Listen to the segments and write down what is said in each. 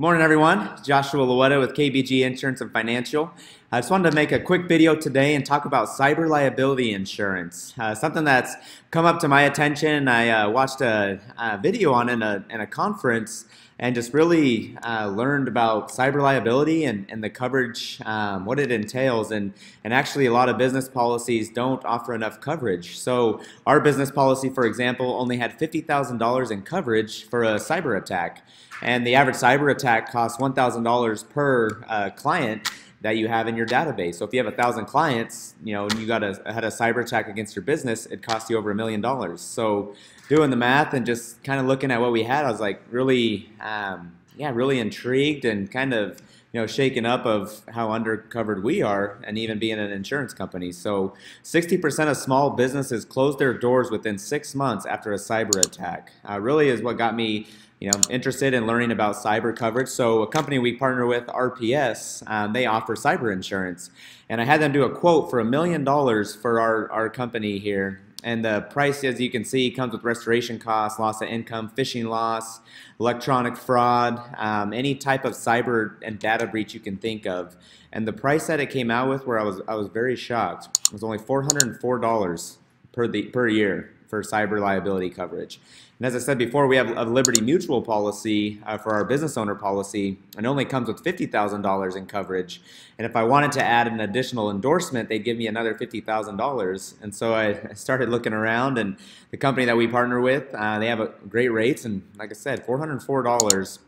Morning, everyone. Joshua Loetta with KBG Insurance and Financial. I just wanted to make a quick video today and talk about cyber liability insurance. Uh, something that's come up to my attention. I uh, watched a, a, video on in a, in a conference and just really uh, learned about cyber liability and, and the coverage, um, what it entails. And, and actually, a lot of business policies don't offer enough coverage. So, our business policy, for example, only had $50,000 in coverage for a cyber attack. And the average cyber attack costs $1,000 per uh, client that you have in your database. So if you have a thousand clients, you know, and you got a had a cyber attack against your business, it cost you over a million dollars. So doing the math and just kind of looking at what we had, I was like really, um, yeah, really intrigued and kind of you know shaken up of how undercovered we are, and even being an insurance company. So 60% of small businesses close their doors within six months after a cyber attack. Uh, really is what got me you know, interested in learning about cyber coverage. So a company we partner with, RPS, um, they offer cyber insurance. And I had them do a quote for a million dollars for our, our company here. And the price, as you can see, comes with restoration costs, loss of income, phishing loss, electronic fraud, um, any type of cyber and data breach you can think of. And the price that it came out with, where I was, I was very shocked, was only $404 per, the, per year for cyber liability coverage. And as I said before, we have a Liberty Mutual policy uh, for our business owner policy, and only comes with $50,000 in coverage. And if I wanted to add an additional endorsement, they'd give me another $50,000. And so I started looking around, and the company that we partner with, uh, they have a great rates, and like I said, $404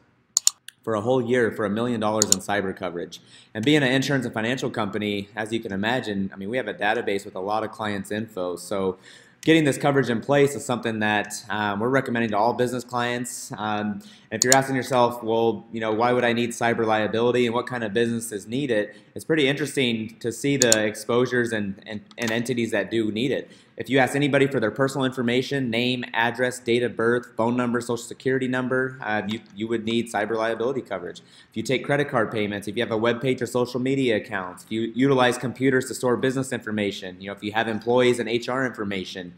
for a whole year for a million dollars in cyber coverage. And being an insurance and financial company, as you can imagine, I mean, we have a database with a lot of clients' info. So getting this coverage in place is something that um, we're recommending to all business clients. Um, if you're asking yourself, well, you know, why would I need cyber liability and what kind of businesses need it? It's pretty interesting to see the exposures and, and, and entities that do need it. If you ask anybody for their personal information, name, address, date of birth, phone number, social security number, uh, you, you would need cyber liability coverage. If you take credit card payments, if you have a web page or social media accounts, if you utilize computers to store business information, you know, if you have employees and HR information,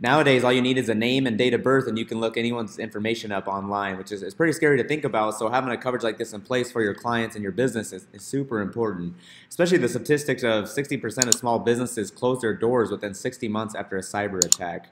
nowadays all you need is a name and date of birth and you can look anyone's information up online which is, is pretty scary to think about. So having a coverage like this in place for your clients and your business is, is super important especially the statistics of 60% of small businesses close their doors within 60 months after a cyber attack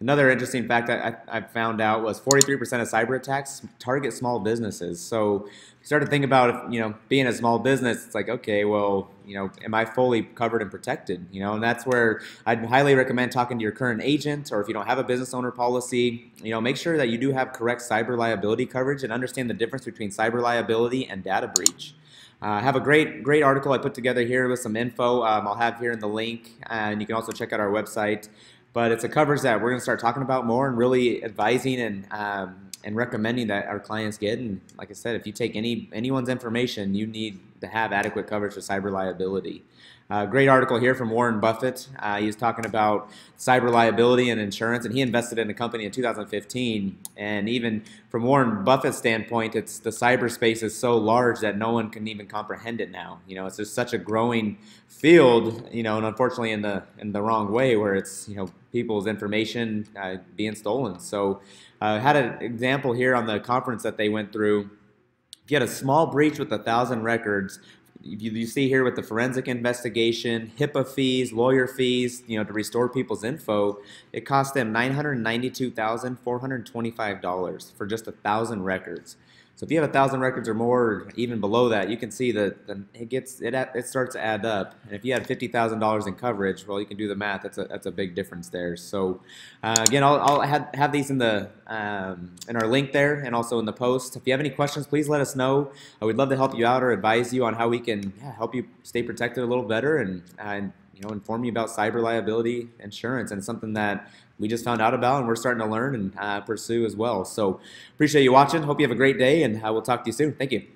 Another interesting fact that I, I found out was 43% of cyber attacks target small businesses. So started thinking about you know being a small business it's like okay well you know am i fully covered and protected you know and that's where i'd highly recommend talking to your current agent or if you don't have a business owner policy you know make sure that you do have correct cyber liability coverage and understand the difference between cyber liability and data breach uh, I have a great, great article I put together here with some info. Um, I'll have here in the link, and you can also check out our website. But it's a coverage that we're going to start talking about more and really advising and um, and recommending that our clients get. And like I said, if you take any anyone's information, you need to have adequate coverage for cyber liability. Uh, great article here from Warren Buffett. Uh, he was talking about cyber liability and insurance, and he invested in a company in 2015. And even from Warren Buffett's standpoint, it's the cyberspace is so large that no one can even comprehend it now. You know, it's just such a growing field. You know, and unfortunately in the in the wrong way, where it's you know people's information uh, being stolen. So, I uh, had an example here on the conference that they went through. If you had a small breach with a thousand records, you, you see here with the forensic investigation, HIPAA fees, lawyer fees, you know, to restore people's info, it cost them $992,425 for just a thousand records. So if you have a thousand records or more, or even below that, you can see that it gets it it starts to add up. And if you had fifty thousand dollars in coverage, well, you can do the math. That's a that's a big difference there. So uh, again, I'll, I'll have, have these in the um, in our link there and also in the post. If you have any questions, please let us know. Uh, we'd love to help you out or advise you on how we can yeah, help you stay protected a little better and and you know inform you about cyber liability insurance and something that we just found out about and we're starting to learn and uh, pursue as well. So appreciate you watching. Hope you have a great day and uh, we'll talk to you soon. Thank you.